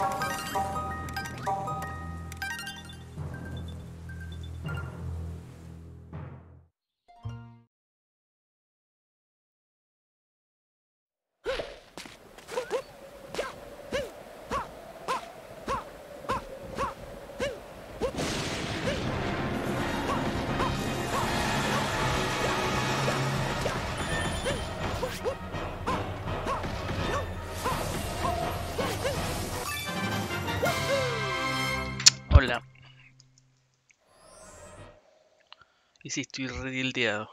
Hola. Y si estoy redildeado.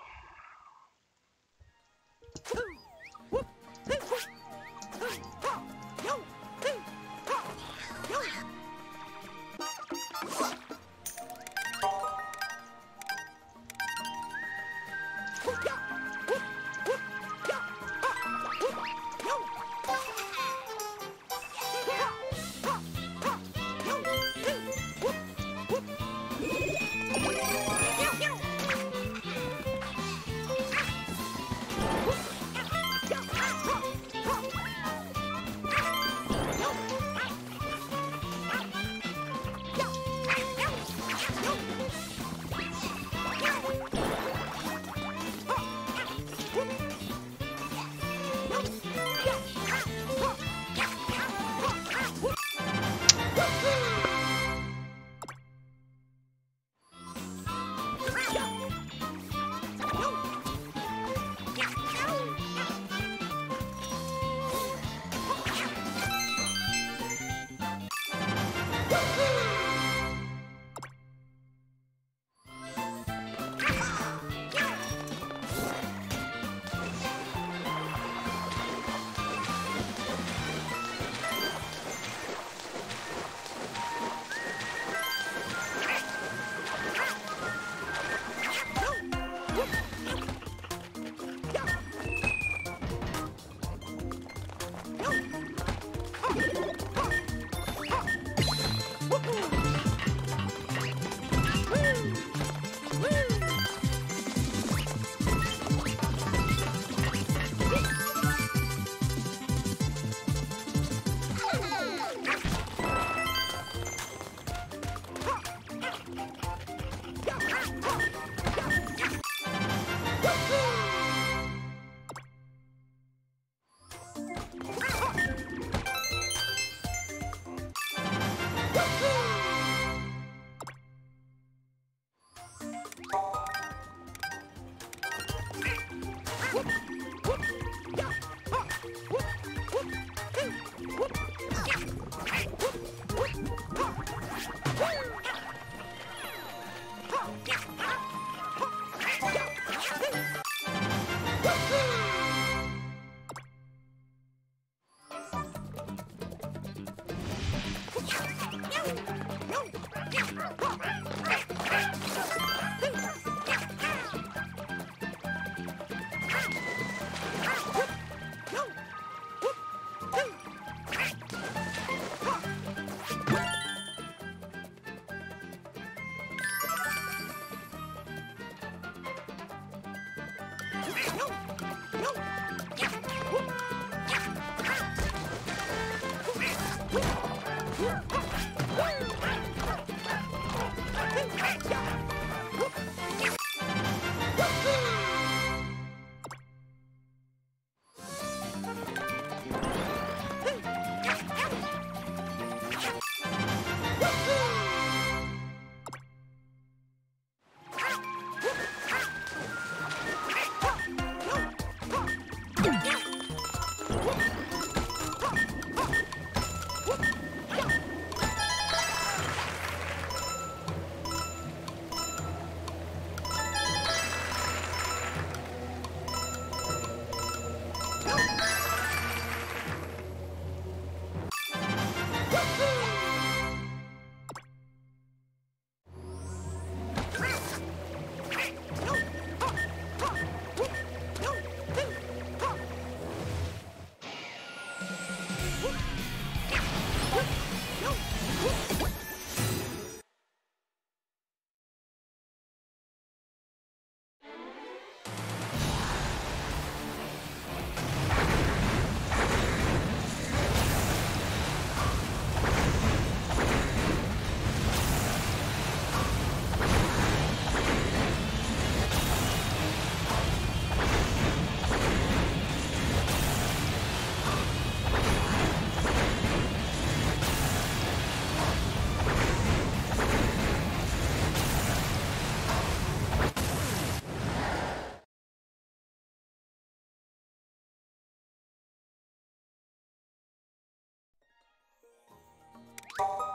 you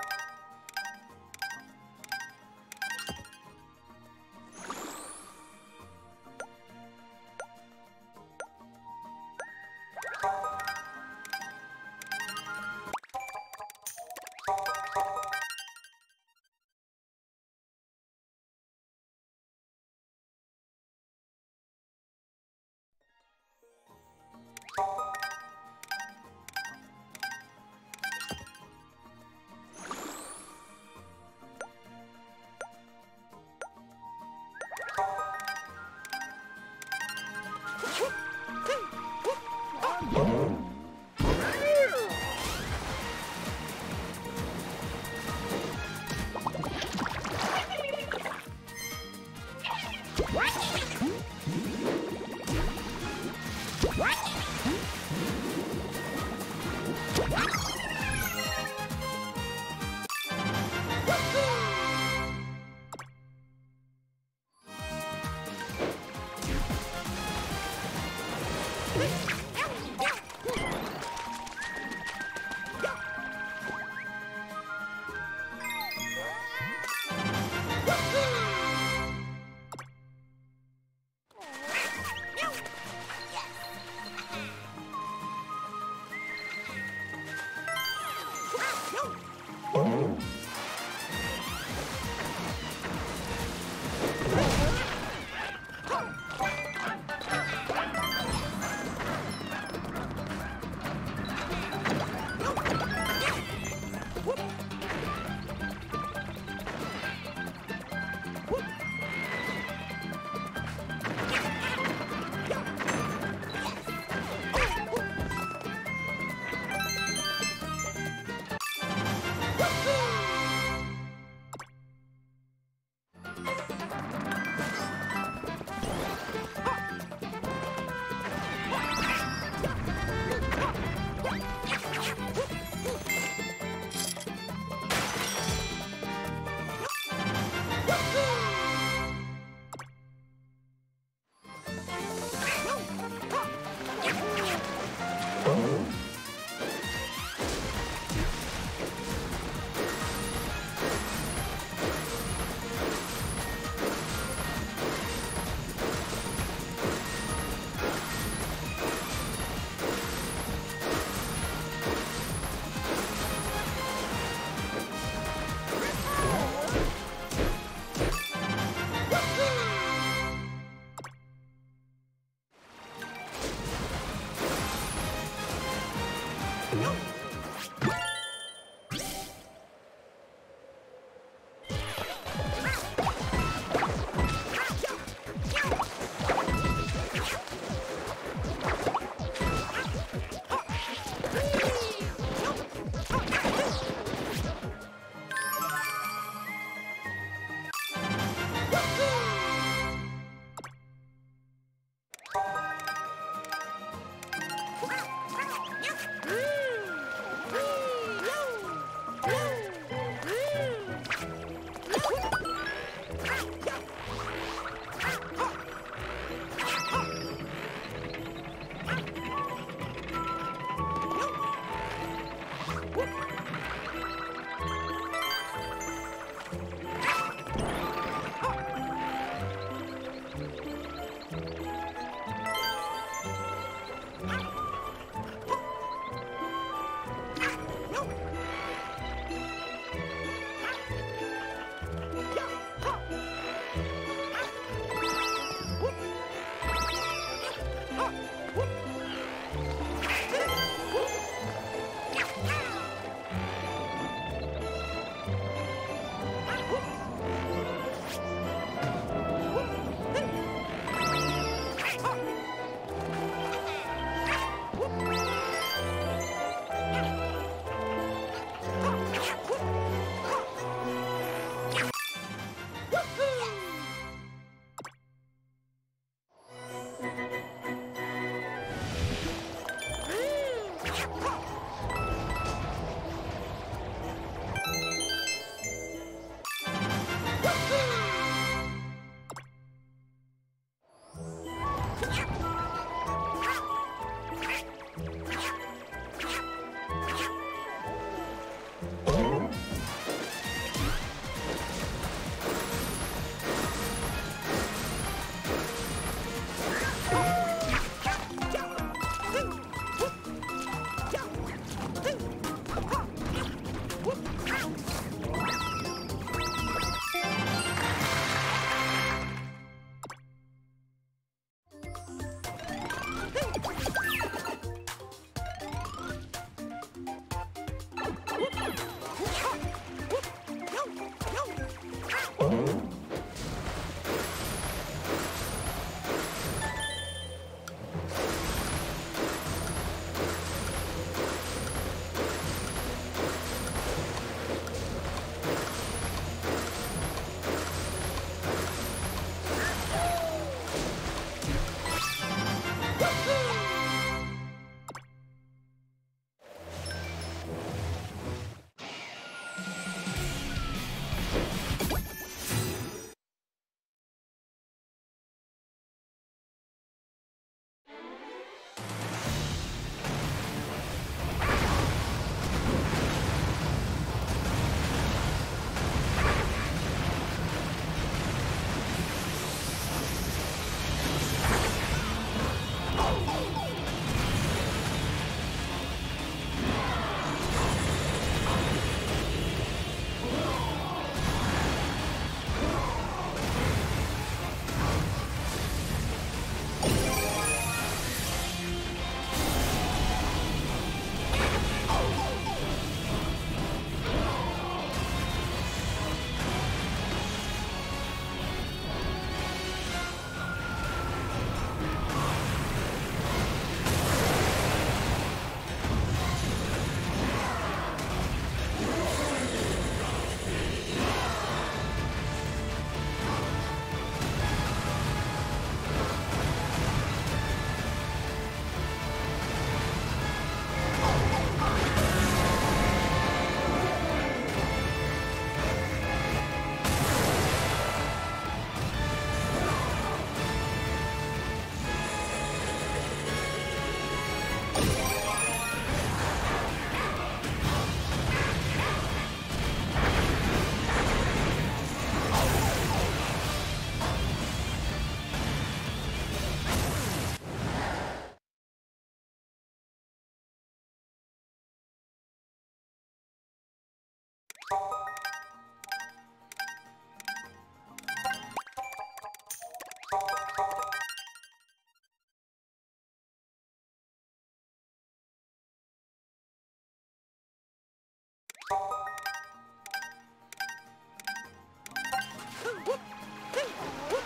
うわ!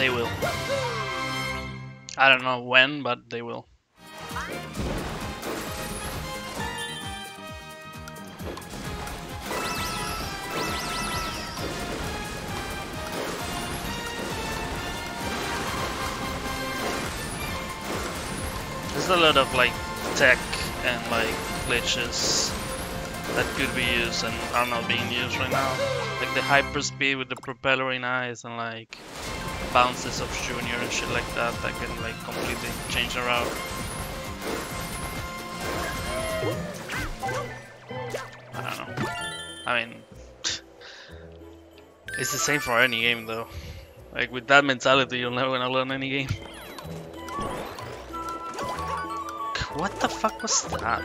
They will. I don't know when, but they will. There's a lot of like tech and like glitches that could be used and are not being used right now. Like the hyperspeed with the propeller in eyes and like bounces of Junior and shit like that I can like completely change route. I don't know. I mean, it's the same for any game though. Like with that mentality, you're never gonna learn any game. What the fuck was that?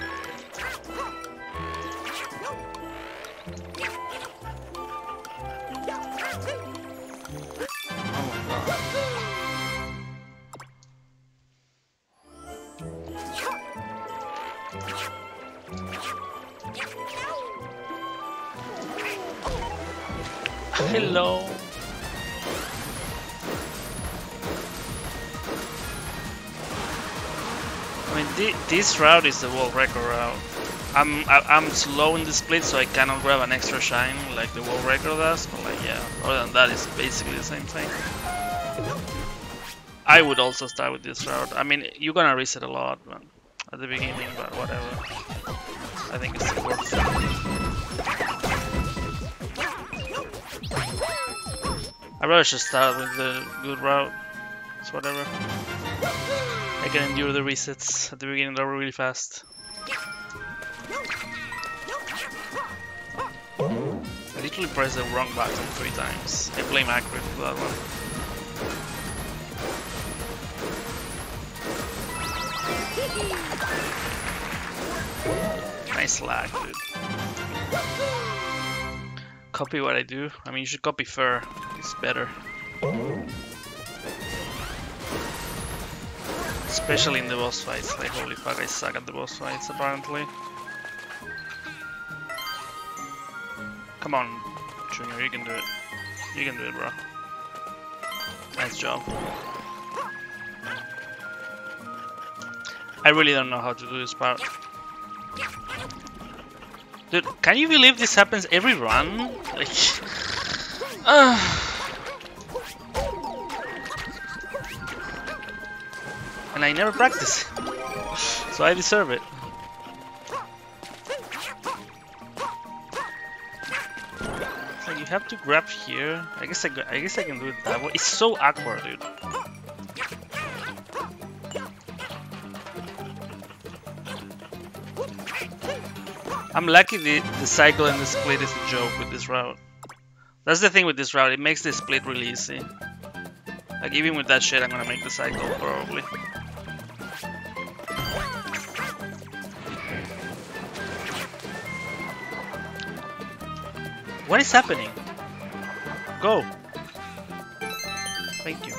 Hello. Oh. I mean, thi this route is the world record route. I'm I, I'm slow in the split, so I cannot grab an extra shine like the world record does. But like, yeah, other than that, it's basically the same thing. I would also start with this route. I mean, you're gonna reset a lot but at the beginning, but whatever. I think it's still worth it. I'd rather just start with the good route. It's whatever. I can endure the resets at the beginning, they were really fast. I literally pressed the wrong button three times. I blame accurate for that one. Nice lag, dude. Copy what I do. I mean, you should copy fur. It's better. Especially in the boss fights. Like, holy fuck, I suck at the boss fights, apparently. Come on, Junior, you can do it. You can do it, bro. Nice job. I really don't know how to do this part. Dude, can you believe this happens every run? Like, uh. and I never practice, so I deserve it. So you have to grab here. I guess I, I guess I can do it that way. It's so awkward, dude. I'm lucky the, the cycle and the split is a joke with this route. That's the thing with this route, it makes the split really easy. Like even with that shit I'm gonna make the cycle probably. What is happening? Go! Thank you.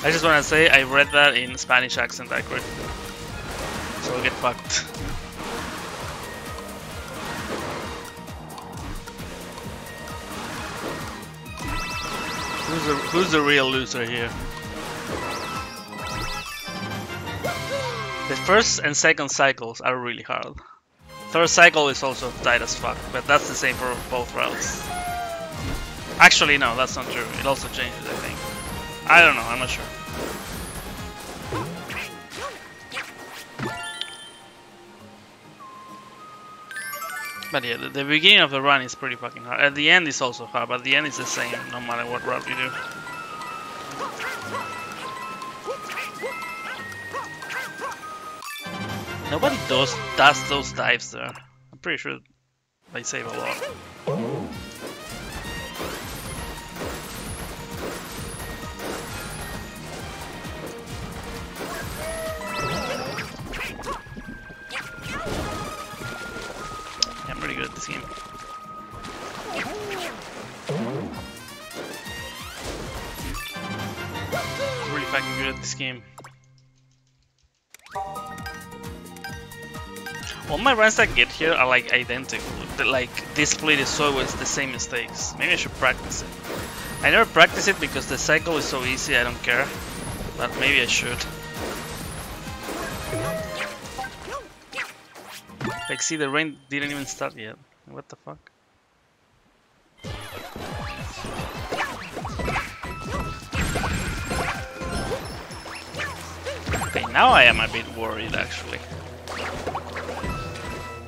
I just wanna say I read that in Spanish accent accurate. So get fucked. Who's the who's the real loser here? The first and second cycles are really hard. Third cycle is also tight as fuck, but that's the same for both routes. Actually, no, that's not true. It also changes, I think. I don't know, I'm not sure. But yeah, the, the beginning of the run is pretty fucking hard. At the end is also hard, but the end is the same no matter what route you do. Nobody does does those dives there. I'm pretty sure they save a lot. Game. All my runs that get here are like identical. Like this split is always the same mistakes. Maybe I should practice it. I never practice it because the cycle is so easy, I don't care. But maybe I should. Like see the rain didn't even start yet. What the fuck? Now I am a bit worried actually.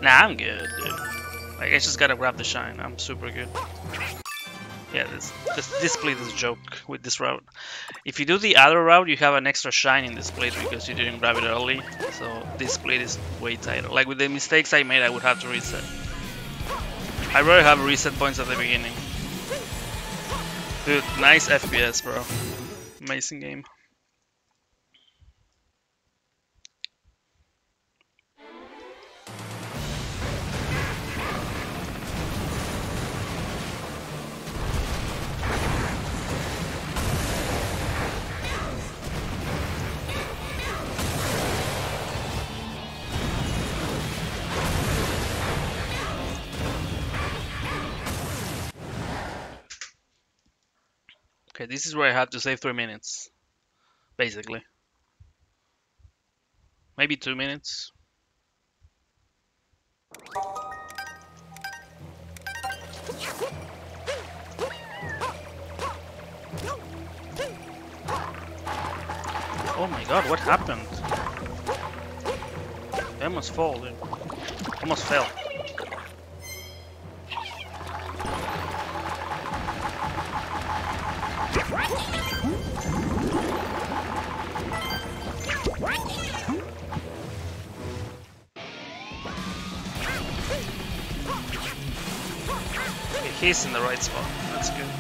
Nah, I'm good, dude. Like, I just gotta grab the shine. I'm super good. Yeah, this, this, this split is a joke with this route. If you do the other route, you have an extra shine in this split because you didn't grab it early. So this split is way tighter. Like with the mistakes I made, I would have to reset. I rather have reset points at the beginning. Dude, nice FPS, bro. Amazing game. Okay, this is where I have to save three minutes, basically. Maybe two minutes. Oh my god, what happened? I almost fall. Almost fell. He's in the right spot. That's good.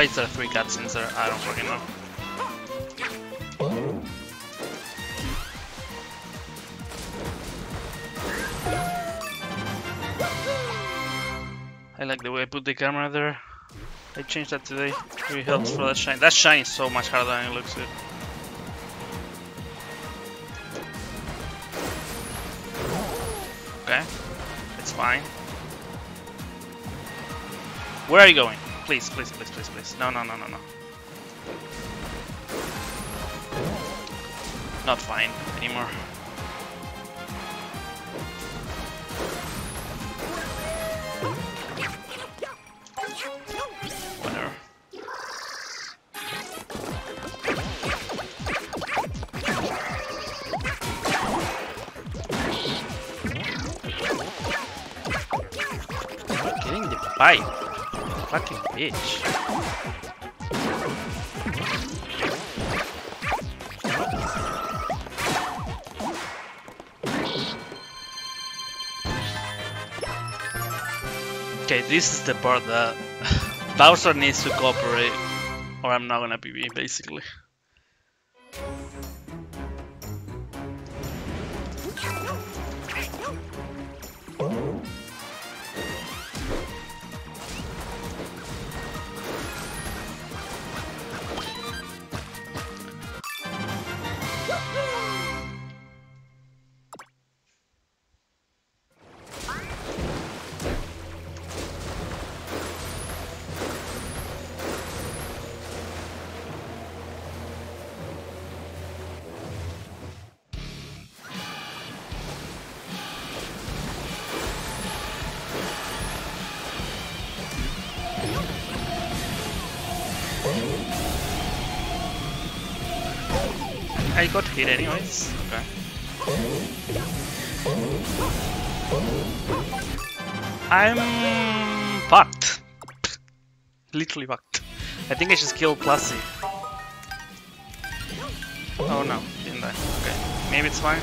Why is there three cutscenes there? I don't fucking know. I like the way I put the camera there. I changed that today. Really helps for that shine. That shine is so much harder than it looks good. Okay, it's fine. Where are you going? Please, please, please, please, please. No, no, no, no, no. Not fine anymore. Whatever. Fucking bitch. Okay, this is the part that Bowser needs to cooperate or I'm not gonna PB basically. Got hit anyways. Okay. I'm fucked. Literally fucked. I think I should kill Plessie. Oh no, didn't I? Okay, maybe it's fine.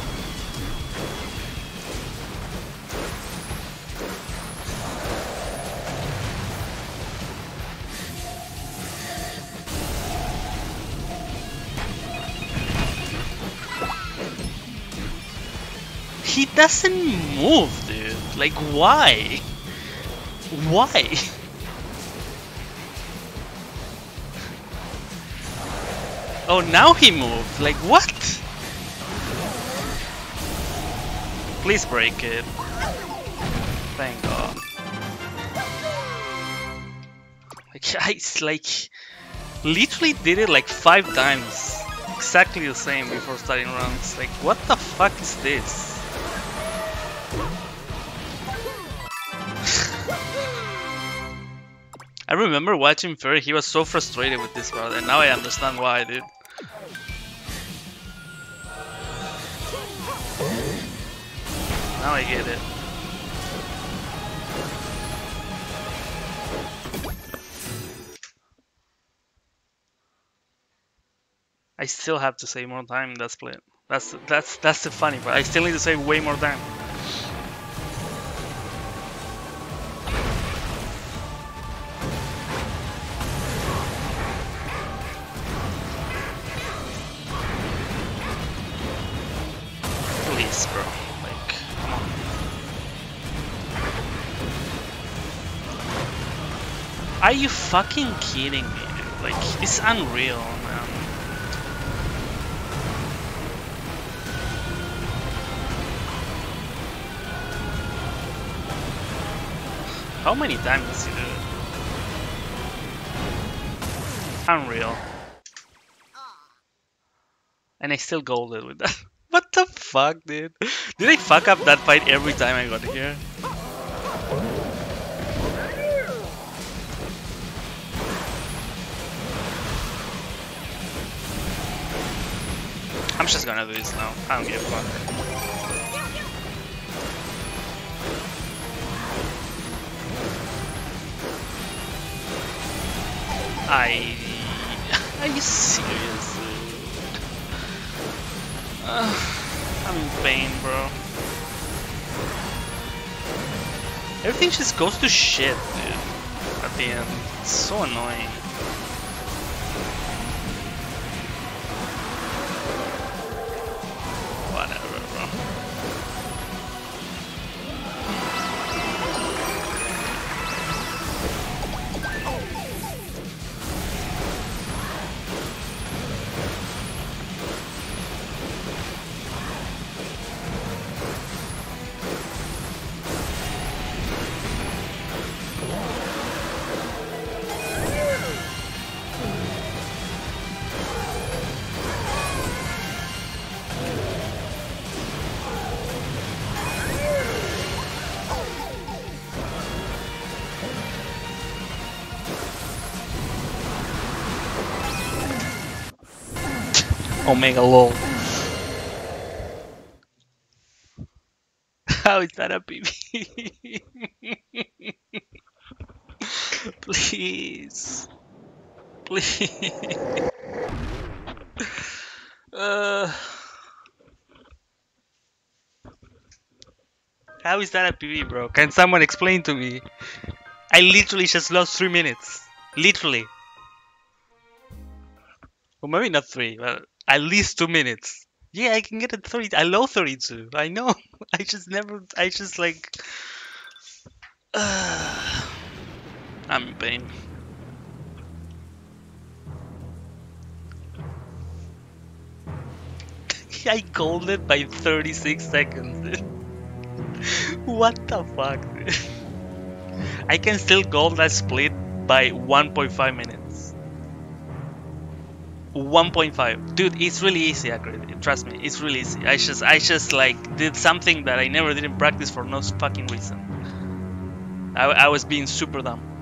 He doesn't move, dude. Like, why? Why? Oh, now he moved. Like, what? Please break it. Thank God. Like, I like literally did it like five times. Exactly the same before starting runs. Like, what the fuck is this? I remember watching Furry, he was so frustrated with this part, and now I understand why, dude. Now I get it. I still have to save more time in that split. That's that's that's the funny part. I still need to save way more time. Are you fucking kidding me? Like, it's unreal, man. How many times does he do it? Unreal. And I still golded with that. what the fuck, dude? Did I fuck up that fight every time I got here? Gonna this now. I don't give a fuck. I... Are you serious, dude? Uh, I'm in pain, bro. Everything just goes to shit, dude. At the end. It's so annoying. Omega lol. How is that a PB? Please. Please. Uh, how is that a PB, bro? Can someone explain to me? I literally just lost three minutes. Literally. Well, maybe not three, but at least two minutes. Yeah, I can get a 30. I love 32. I know. I just never. I just like. Uh, I'm in pain. I called it by 36 seconds. what the fuck. I can still gold that split by 1.5 minutes. 1.5 dude it's really easy accurate trust me it's really easy. I just i just like did something that i never did in practice for no fucking reason. I, I was being super dumb